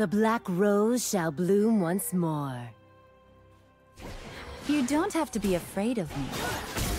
The black rose shall bloom once more. You don't have to be afraid of me.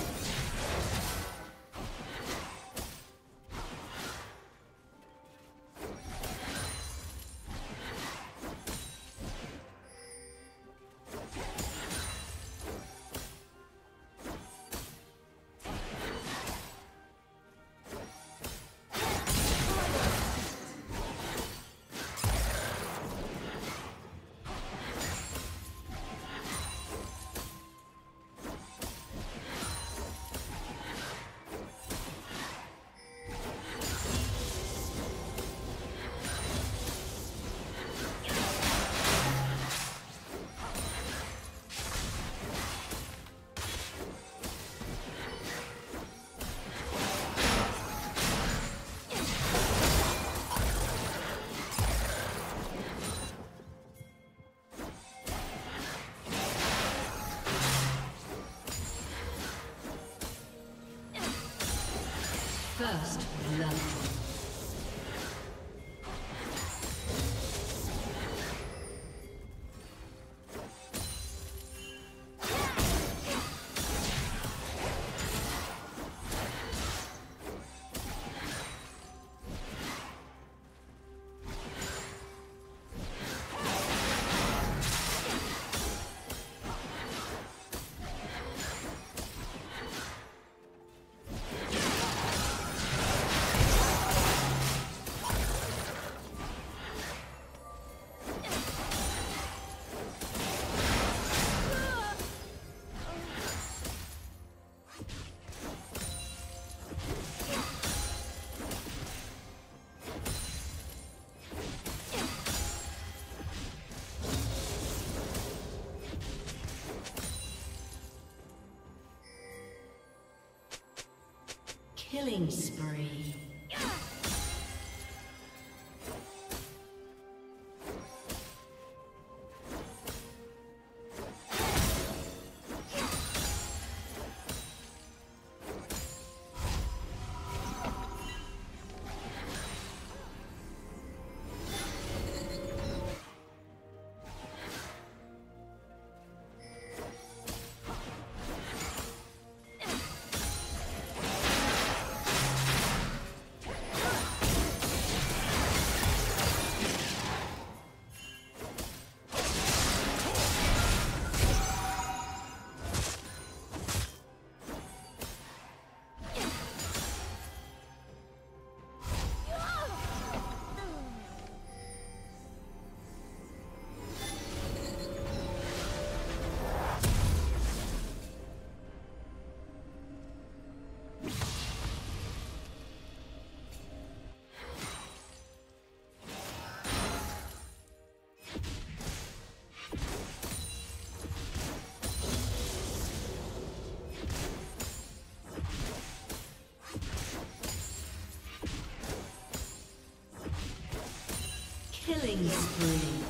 First Killing Killing spree.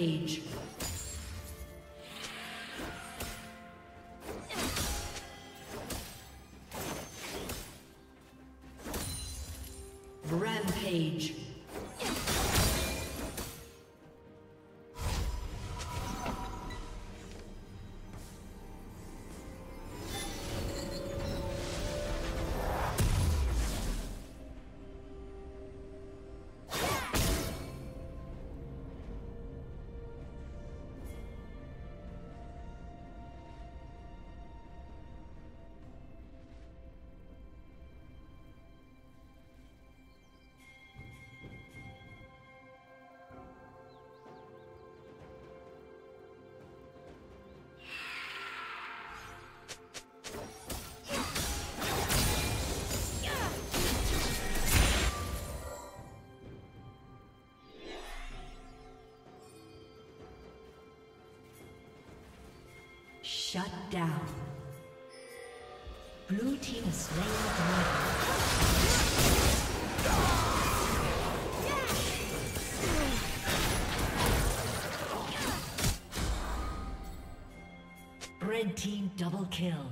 Rampage. Shut down. Blue team is slain the. Red team double kill.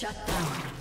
Shut down.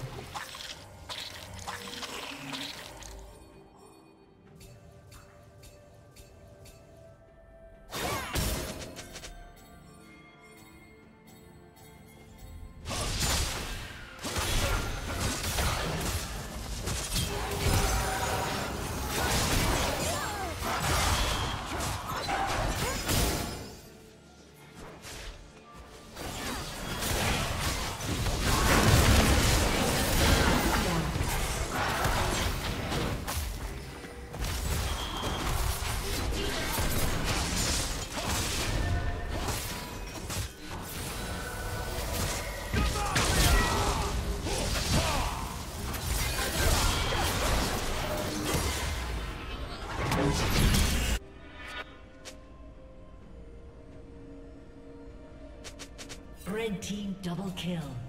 Kill.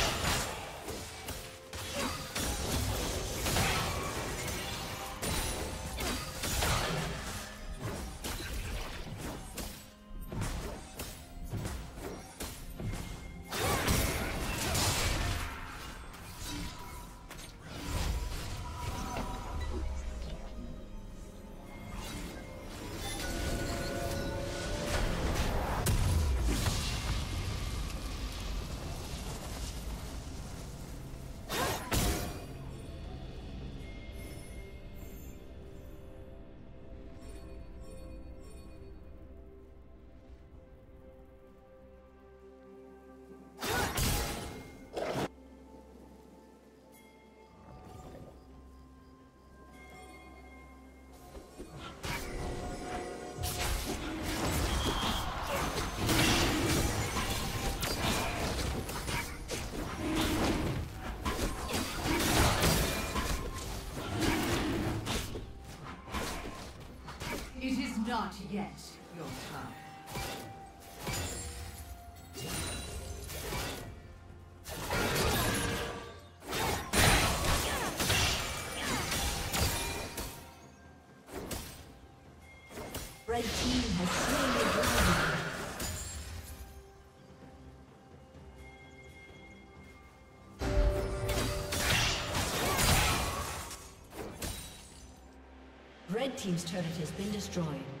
Not yet your time. Red team has slain the dragon. Red team's turret has been destroyed.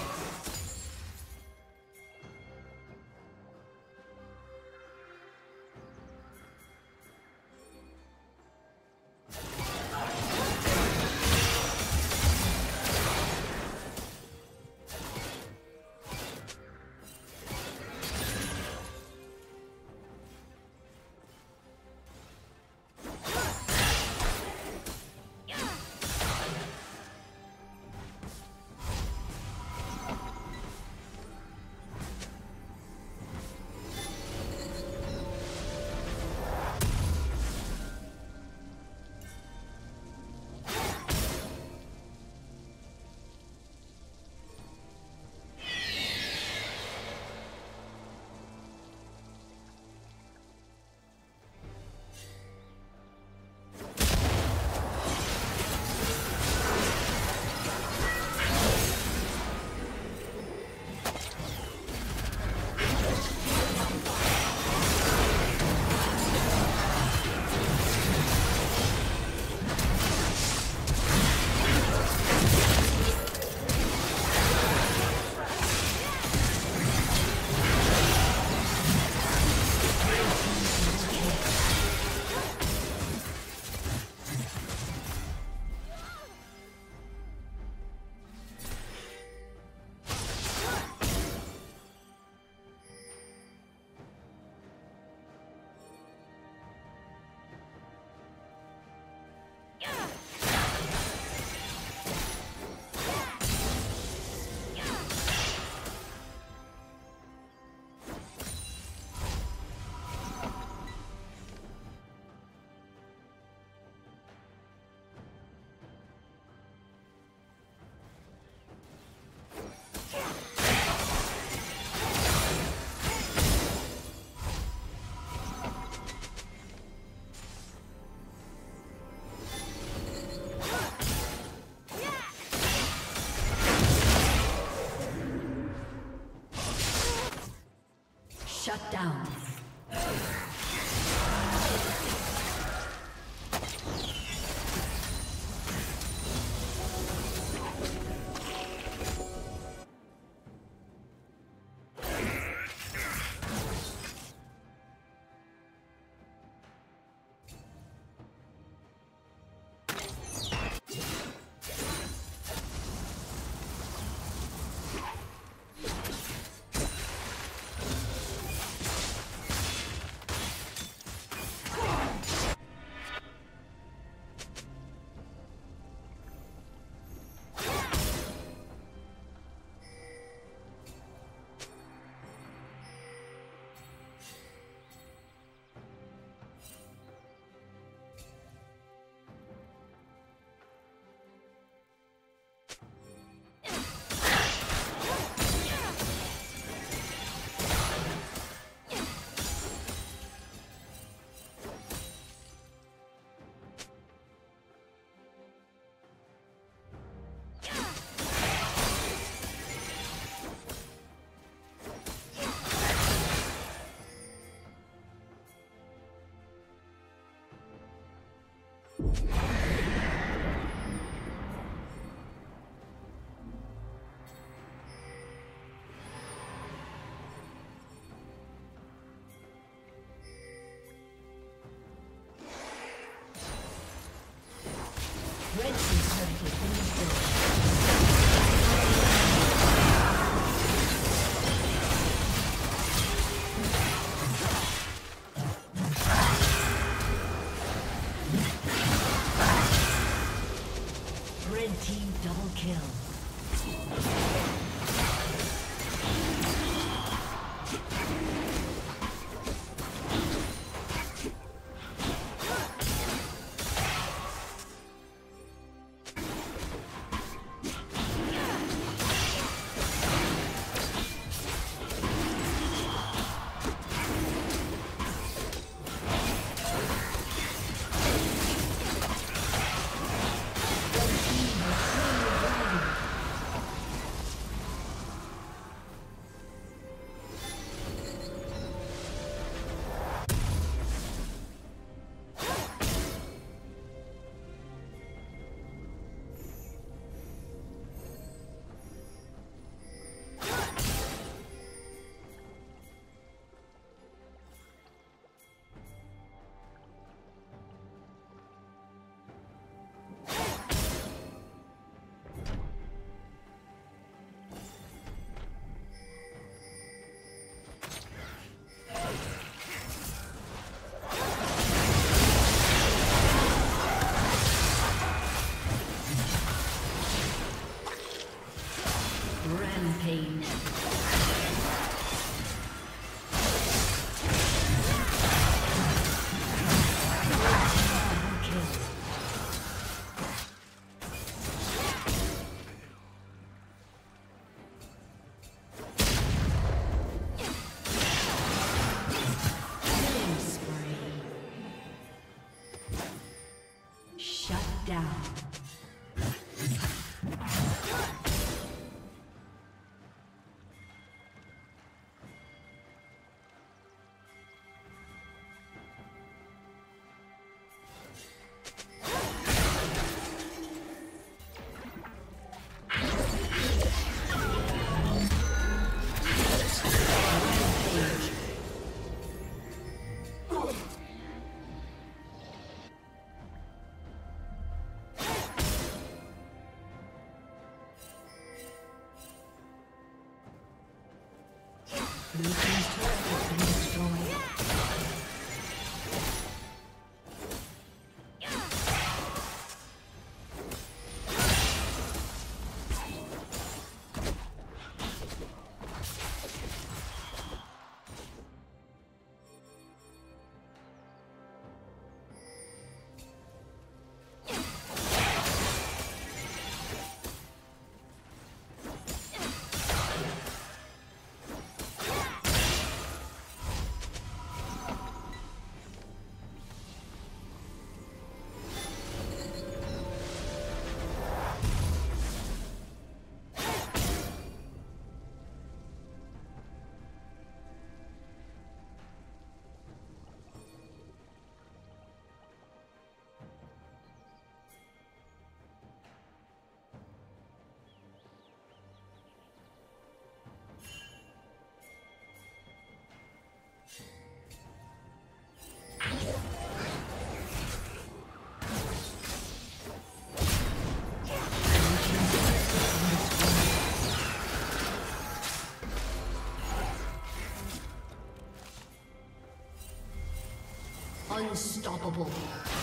Unstoppable.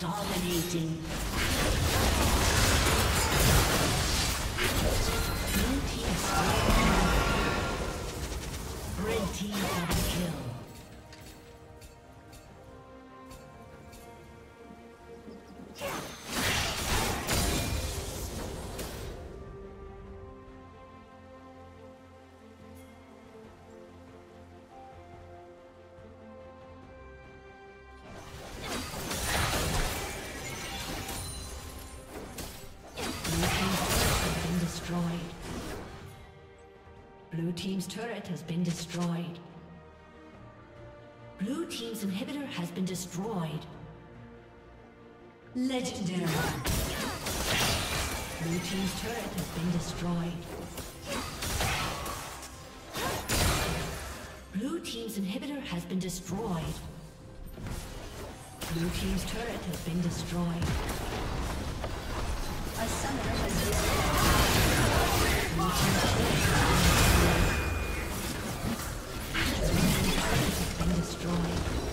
Dominating. team's turret has been destroyed. Blue team's inhibitor has been destroyed. Legendary. Blue team's turret has been destroyed. Blue team's inhibitor has been destroyed. Blue team's turret has been destroyed. A summoner has been destroyed. destroyed.